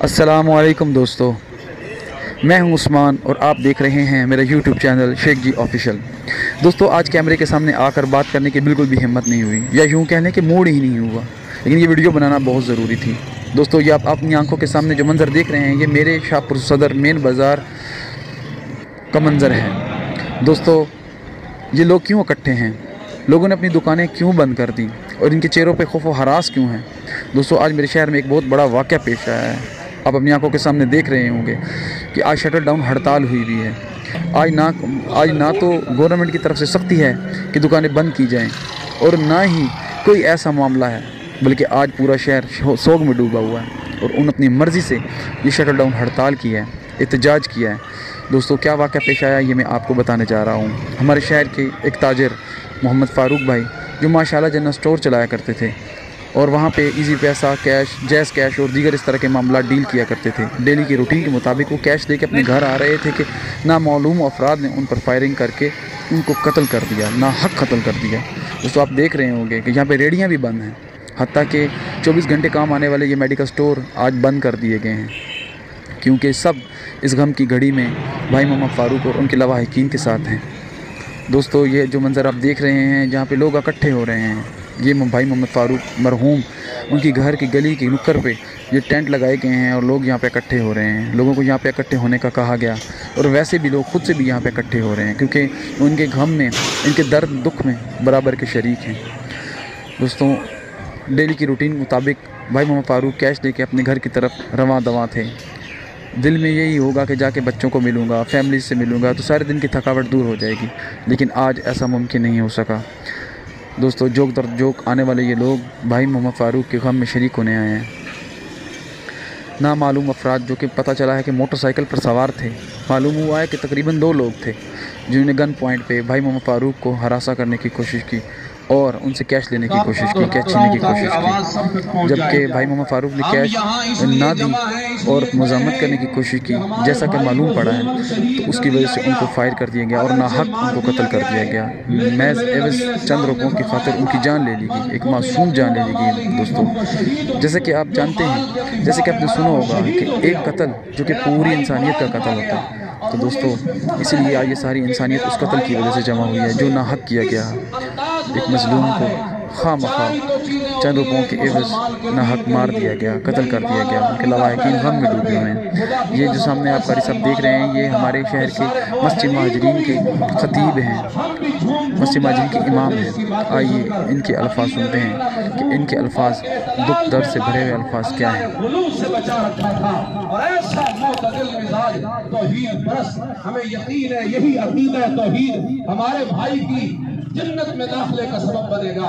असलकुम दोस्तों। मैं हूँ उस्मान और आप देख रहे हैं मेरा YouTube channel Sheikh ji official दोस्तों, आज कैमरे के सामने आकर बात करने की बिल्कुल भी हिम्मत नहीं हुई। या यूँ कहने के मूड ही नहीं हुआ। लेकिन ये वीडियो बनाना बहुत ज़रूरी थी। दोस्तों, ये आप अपनी आँखों के सामने जो मंज़र देख रहे हैं, ये मेरे शाहपुर सदर मेन बाज़ार का मंज़र है। दोस्तों, ये लोग क्यों इकट्ठे हैं? लोगों ने अपनी दुकानें क्यों बंद कर दी? और इनके चेहरों पे खौफ हरास क्यों है? दोस्तों, आज मेरे शहर में एक बहुत बड़ा वाक़ पेश आया है। आप अपनी आँखों के सामने देख रहे होंगे कि आज शटर डाउन हड़ताल हुई हुई है। आज ना आज ना तो गवर्नमेंट की तरफ़ से सख्ती है कि दुकानें बंद की जाएँ और ना ही कोई ऐसा मामला है, बल्कि आज पूरा शहर सोग में डूबा हुआ है और उन अपनी मर्ज़ी से ये शटर डाउन हड़ताल की है, एहतजाज किया है। दोस्तों, क्या वाक़ पेश आया, ये मैं आपको बताने जा रहा हूँ। हमारे शहर के एक ताजर मोहम्मद फ़ारूक भाई, जो माशाला जनरल स्टोर चलाया करते थे और वहाँ पे इजी पैसा कैश जैस कैश और दीगर इस तरह के मामला डील किया करते थे। डेली की रूटीन के मुताबिक वो कैश दे के अपने घर आ रहे थे कि नामालूम अफराद ने उन पर फायरिंग करके उनको कत्ल कर दिया, ना हक कत्ल कर दिया। दोस्तों, आप देख रहे होंगे कि यहाँ पे रेडियाँ भी बंद हैं हती कि 24 घंटे काम आने वाले ये मेडिकल स्टोर आज बंद कर दिए गए हैं। क्योंकि सब इस गम की घड़ी में भाई मोहम्मद फ़ारूक और उनके लवाहकिन के साथ हैं। दोस्तों, ये जो मंज़र आप देख रहे हैं, जहाँ पे लोग इकट्ठे हो रहे हैं ये भाई मोहम्मद फ़ारूक मरहूम उनकी घर की गली की नुक्कर पे ये टेंट लगाए गए हैं और लोग यहाँ पे इकट्ठे हो रहे हैं। लोगों को यहाँ पे इकट्ठे होने का कहा गया और वैसे भी लोग खुद से भी यहाँ पे इकट्ठे हो रहे हैं क्योंकि उनके गम में, इनके दर्द दुख में बराबर के शरीक हैं। दोस्तों, डेली की रूटीन मुताबिक भाई मोहम्मद फ़ारूक कैश दे अपने घर की तरफ़ रवा दवा थे। दिल में यही होगा कि जाके बच्चों को मिलूँगा, फैमिली से मिलूँगा तो सारे दिन की थकावट दूर हो जाएगी, लेकिन आज ऐसा मुमकिन नहीं हो सका। दोस्तों, जोक दर जोक आने वाले ये लोग भाई मोहम्मद फ़ारूक के गम में शरीक होने आए हैं। नामालूम अफराद जो कि पता चला है कि मोटरसाइकिल पर सवार थे। मालूम हुआ है कि तकरीबन दो लोग थे, जिन्होंने गन पॉइंट पे भाई मोहम्मद फ़ारूक को हरासा करने की कोशिश की। और उनसे कैश लेने की कोशिश की कैश छीनने की कोशिश की। जबकि भाई मोहम्मद फ़ारूक ने कैश ना दी और मजामत करने की कोशिश की, जैसा कि मालूम पड़ा है तो उसकी वजह से उनको फायर कर दिया गया और ना हक उनको कत्ल कर दिया गया। मैज एवज चंद रुपयों की खातिर उनकी जान ले ली गई, एक मासूम जान ले ली गई दोस्तों। जैसे कि आप जानते हैं, जैसे कि आपने सुना होगा कि एक कत्ल जो कि पूरी इंसानियत का कत्ल होता है। तो दोस्तों, इसीलिए आज ये सारी इंसानियत उस कत्ल की वजह से जमा हुई है, जो ना हक किया गया। एक मजलूम को खा मखा चंद रुपयों के एवज ना हक मार दिया गया, कत्ल कर दिया गया। उनके लवाकिन गम में डूबे हुए हैं। ये जो सामने आप सब देख रहे हैं, ये हमारे शहर के मस्जिद महाजरीन के ख़तीब हैं। मस्जिद महाजरीन के इमाम हैं। आइए इनके अल्फाज सुनते हैं कि इनके अल्फाज दुख दर्द से भरे हुए अल्फाज क्या हैं। हमें यकीन है, यही हमारे भाई की जन्नत में दाखिले का सबब बनेगा।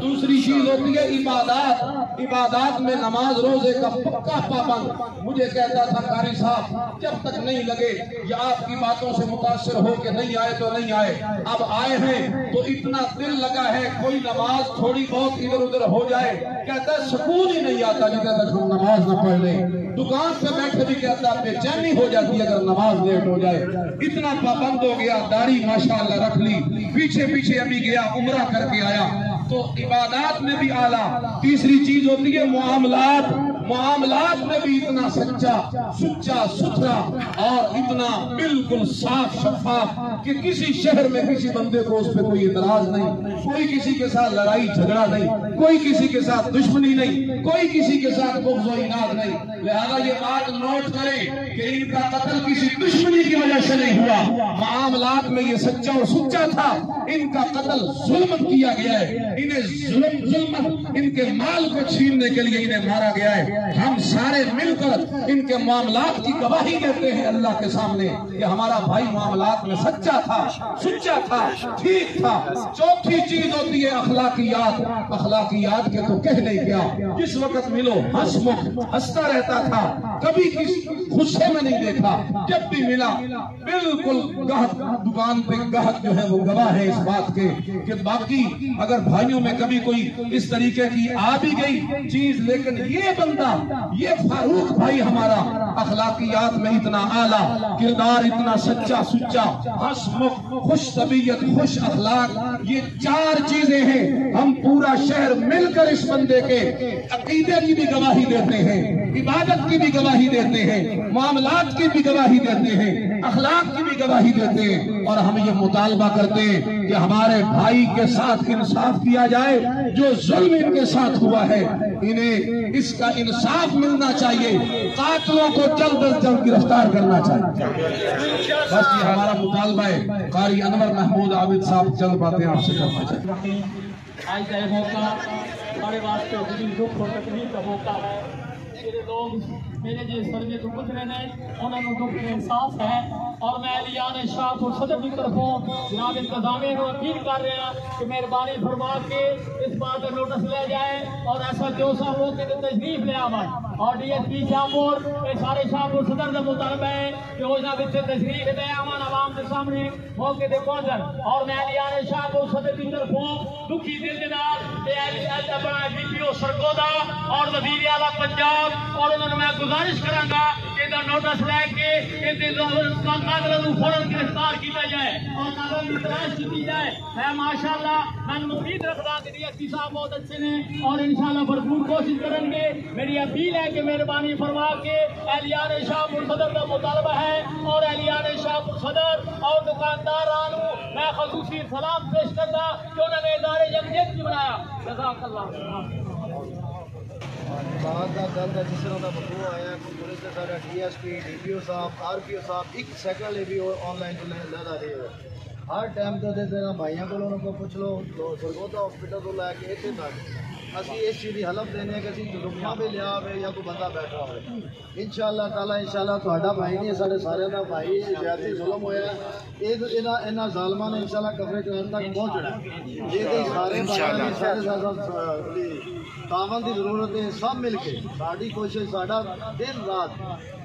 दूसरी चीज़ होती है इबादत। इबादत में नमाज़ रोज़े का पक्का पाबंद। मुझे कहता था, कारी साहब, जब तक नहीं लगे या आपकी बातों से मुतासर हो के नहीं आए तो नहीं आए। अब आए हैं तो इतना दिल लगा है, कोई नमाज़ थोड़ी बहुत इधर उधर हो जाए। कहता, सुकून ही नहीं आता जितना तक हम नमाज़ न पढ़ ले। दुकान पे बैठे भी कहता, बेचैनी हो जाती है अगर नमाज़ लेट हो जाए। इतना पाबंद हो गया, दाढ़ी माशाल्लाह रख ली। पीछे पीछे अभी गया उम्र करके आया। तो इबादत में भी आला। तीसरी चीज़ होती है मामलात मामलात में भी इतना सच्चा, सुच्चा, सुथरा और इतना बिल्कुल साफ़ शफाफ कि किसी शहर में किसी बंदे को उस पर कोई इतराज नहीं। कोई किसी के साथ लड़ाई, झगड़ा नहीं। कोई किसी के साथ दुश्मनी नहीं। कोई किसी के साथ इनाद नहीं। लिहाजा ये बात नोट करें कि इनका कत्ल किसी दुश्मनी की वजह से नहीं हुआ। मामलात में ये सच्चा और सुच्चा था। इनका कत्ल जुल्म किया गया है। इन्हें जुल्म जुल्म, इनके माल को छीनने के लिए इन्हें मारा गया है। हम सारे मिलकर इनके मामला की गवाही देते हैं अल्लाह के सामने कि हमारा भाई मामला में सच्चा था सच्चा था, ठीक था। चौथी चीज़ होती है अखलाकियात अखलाकियात के तो कह नहीं गया जिस वक्त मिलो, हंसमुख, हंसता रहता था कभी किसी गुस्से में नहीं देखा। जब भी मिला, बिल्कुल गाहक दुकान पे गाहक जो है वो गवाह है इस बात के कि बाकी अगर भाइयों में कभी कोई इस तरीके की आ भी गई चीज़, लेकिन ये बंदा, ये फारूक भाई हमारा अखलाकियात में इतना आला, किरदार इतना सच्चा सुच्चा, हसमुख, खुश तबीयत, खुश अखलाक, ये चार चीज़ें हैं। हम पूरा शहर मिलकर इस बंदे के अकीदे की भी गवाही देते हैं, इबादत की भी गवाही गवाही देते हैं। मामलात की भी गवाही देते हैं। अखलाक की भी गवाही देते हैं। और हम ये मुतालबा करते हैं कि हमारे भाई के साथ इंसाफ किया जाए, जो जुल्म इनके साथ हुआ है। इन्हें इसका इंसाफ मिलना चाहिए। कातलों को जल्द अज जल्द गिरफ़्तार करना चाहिए। बस ये हमारा मुतालबा है। कारी अनवर महमूद आबिद साहब चंद बातें आपसे करना चाहिए। आज का मौका। हमारे वास्ते दुख और तकलीफ़ का मौका है, मेरे लोग मेरे जो सर्वे तो गुजरे ने उन्होंने दुख इंसाफ है। और मैं लियान शाह और सदर की तरफों जनाब इंतजामिया को अपील कर रहे हैं कि मेहरबानी फरमा के इस बात का नोटिस ले जाए और ऐसा जो सा हो के तशरीफ़ ले आवे और डी एस पी शाहपुर सारे शाहपुर सदर का मुतालबा है कि जनाब इतने तशरीफ़ ले आवन आवाम के सामने मौके ते पहुंचन और मैं लियान शाहपुर सदर की तरफों दुखी दिल के नाल ते अपना वीपीओ सरगोदा और वज़ीर आला पंजाब, और उन्होंने मैं गुजारिश करांगा कि ਇਹਦਾ ਨੋਟਿਸ ਲੈ ਕੇ ਇਹਦੇ ਕਾਤਲਾਂ ਨੂੰ ਫੌਰਨ ਗ੍ਰਿਫਤਾਰ ਕੀਤਾ ਜਾਏ ਔਰ ਕਾਤਲਾਂ ਦੀ ਤਲਾਸ਼ ਕੀਤੀ ਜਾਏ ਹੈ ਮਾਸ਼ਾਅੱਲਾ ਮੈਂ ਉਮੀਦ ਰੱਖਦਾ ਕਿ ਡੀਐਸਪੀ ਸਾਹਿਬ ਬਹੁਤ ਅੱਛੇ ਨੇ ਔਰ ਇਨਸ਼ਾਅੱਲਾ ਭਰਪੂਰ ਕੋਸ਼ਿਸ਼ ਕਰਨਗੇ ਮੇਰੀ ਅਪੀਲ ਹੈ ਕਿ ਮਿਹਰਬਾਨੀ ਫਰਮਾ ਕੇ ਐਲੀਆਨ ਸ਼ਾਹਪੁਰ ਸਦਰ ਦਾ ਮੁਤਾਲਬਾ ਹੈ ਔਰ ਐਲੀਆਨ ਸ਼ਾਹਪੁਰ ਸਦਰ ਔਰ ਦੁਕਾਨਦਾਰਾਂ ਨੂੰ ਮੈਂ ਖਸੂਸੀ ਸਲਾਮ ਪੇਸ਼ ਕਰਦਾ ਕਿ ਉਹਨਾਂ ਨੇ ਇਦਾਰੇ ਜਮਜੀਤ ਚ ਬਣਾਇਆ ਜਜ਼ਾਕ बाग का दल का जिस तरह का मखनू आया, पुलिस ने सारा D S P D P O साहब आर पी ओ साहब, एक सैकंड ले भी ऑनलाइन तो लगा रहे। हैं हर टाइम तो देते भाइयों को पुछ लो सरगोदा हॉस्पिटल तो लैके इतने तक। ਅਸੀਂ ਇਸ ਚੀਜ਼ ਦੀ ਹਲਫ ਦੇਣੇ ਆ ਕਿ ਅਸੀਂ ਰੁਪਿਆ ਵੀ ਲਿਆ ਹੋਵੇ ਜਾਂ ਕੋਈ ਬੰਦਾ ਬੈਠਾ ਹੋਵੇ ਇਨਸ਼ਾਅੱਲਾ ਤਾਲਾ ਇਨਸ਼ਾਅੱਲਾ ਤੁਹਾਡਾ ਭਾਈ ਨਹੀਂ ਸਾਡੇ ਸਾਰਿਆਂ ਦਾ ਭਾਈ ਹੈ ਜਿਆਦੀ ਜ਼ੁਲਮ ਹੋਇਆ ਇਹ ਇਹਨਾਂ ਇਹਨਾਂ ਜ਼ਾਲਮਾਂ ਨੇ ਇਨਸ਼ਾਅੱਲਾ ਕਬਰੇ ਕਰਨ ਤੱਕ ਪਹੁੰਚਣਾ ਜੇ ਕੋਈ ਸਾਰੇ ਭਾਈਆਂ ਨੇ ਸਾਰੇ ਸਾਡਾ ਤਾਵਨ ਦੀ ਜ਼ਰੂਰਤ ਹੈ ਸਭ ਮਿਲ ਕੇ ਸਾਡੀ ਕੋਸ਼ਿਸ਼ ਸਾਡਾ ਦਿਨ ਰਾਤ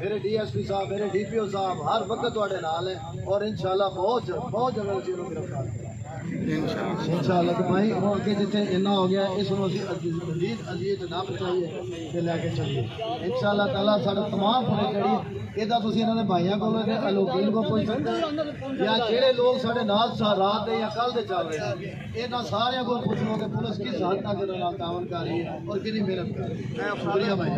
ਮੇਰੇ ਡੀਐਸਪੀ ਸਾਹਿਬ ਮੇਰੇ ਡੀਪੀਓ ਸਾਹਿਬ ਹਰ ਵਕਤ ਤੁਹਾਡੇ ਨਾਲ ਹੈ ਔਰ ਇਨਸ਼ਾਅੱਲਾ ਬਹੁਤ ਬਹੁਤ ਜਲਦ ਅਸੀਂ ਉਹਨੂੰ ਗ੍ਰਿਫਤਾਰ ਕਰਾਂਗੇ ਇਨਸ਼ਾਅੱਲਾ ਕਿ ਭਾਈ ਉਹ ਅੱਗੇ ਜਿੱਥੇ ਇੰਨਾ ਹੋ ਗਿਆ ਇਸ ਨੂੰ ਅਸੀਂ ਮਜ਼ੀਦ ਅਜ਼ੀਤ ਨਾ ਪਹੁੰਚਾਈਏ ਤੇ ਲੈ ਕੇ ਚੱਲੀਏ ਇਨਸ਼ਾਅੱਲਾ ਤਾਲਾ ਸਾਡੇ तमाम ਫੜੇ ਜਿਹੜੀ ਇਹਦਾ ਤੁਸੀਂ ਇਹਨਾਂ ਦੇ ਭਾਈਆਂ ਕੋਲੋਂ ਤੇ ਅਲੋਕੀਨ ਕੋ ਪੁੱਛ ਸਕਦੇ ਹੋ ਜਾਂ ਜਿਹੜੇ ਲੋਕ ਸਾਡੇ ਨਾਲ ਸਾ- ਰਾਤ ਦੇ ਜਾਂ ਕੱਲ ਦੇ ਚੱਲ ਰਹੇ ਨੇ ਇਹਨਾਂ ਸਾਰਿਆਂ ਕੋਲ ਪੁੱਛ ਲਓ ਕਿ ਪੁਲਿਸ ਕਿਸ ਹੱਦ ਤੱਕ ਇਹਨਾਂ ਨਾਲ ਤਾਵਨ ਕਰ ਰਹੀ ਹੈ ਔਰ ਕਿੰਨੀ ਮਿਹਨਤ ਕਰ ਰਹੀ ਹੈ ਸ਼ੁਕਰੀਆ ਭਾਈ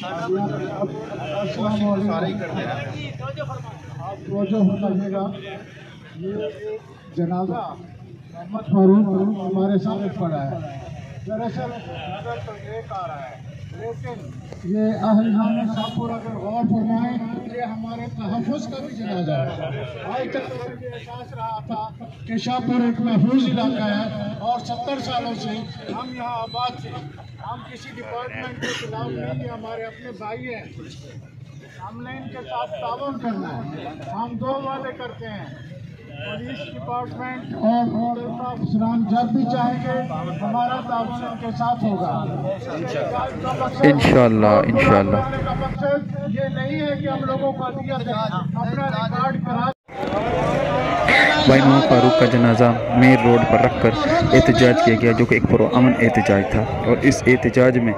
आप फरमाइएगा। ये जनाजा, मोहम्मद फारूक हमारे सामने पड़ा है। दरअसल तो एक आ रहा है, लेकिन ये अहल नाम शाहपुर अगर गौर फरमाएँ, ये हमारे तहफ़ुज़ का भी जनाजा है। आज तक तो मुझे एहसास रहा था कि शाहपुर एक महफूज इलाका है और सत्तर सालों से हम यहाँ आबाद थे। हम किसी डिपार्टमेंट के खिलाफ नहीं हमारे अपने भाई हैं। हमने इनके साथ तावन करना है। हम दो वादे करते हैं। पुलिस डिपार्टमेंट और अफसरान जब भी चाहेंगे हमारा तावन उनके साथ होगा। का मकसद ये नहीं है कि हम लोगों को है अपना रिकॉर्ड करा भाई मोहम्मद फारूक का जनाजा मेन रोड पर रखकर एहतजाज किया गया जो कि एक पुरअमन एहतजाज था। और इस एहतजाज में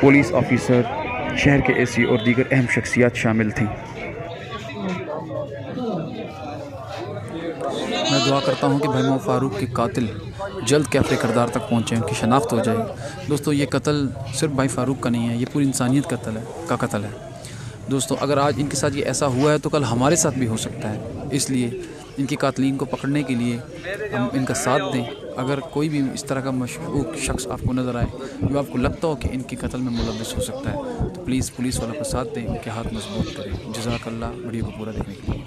पुलिस ऑफिसर शहर के एसी और दीगर अहम शख्सियात शामिल थीं। मैं दुआ करता हूँ कि भाई फ़ारूक के कातिल जल्द कैफ़े करदार तक पहुँचे, उनकी शनाख्त हो जाए। दोस्तों, ये कत्ल सिर्फ़ भाई फ़ारूक का नहीं है, ये पूरी इंसानियत का कत्ल है, का कत्ल है। दोस्तों, अगर आज इनके साथ ये ऐसा हुआ है तो कल हमारे साथ भी हो सकता है। इसलिए इनकी कातलीन को पकड़ने के लिए हम इनका साथ दें। अगर कोई भी इस तरह का मशकूक शख्स आपको नज़र आए, जो आपको लगता हो कि इनकी कत्ल में मुलविस हो सकता है तो प्लीज़ पुलिस वालों का साथ दें उनके हाथ मज़बूत करें। जजाकल्ला वीडियो को पूरा देखने के लिए।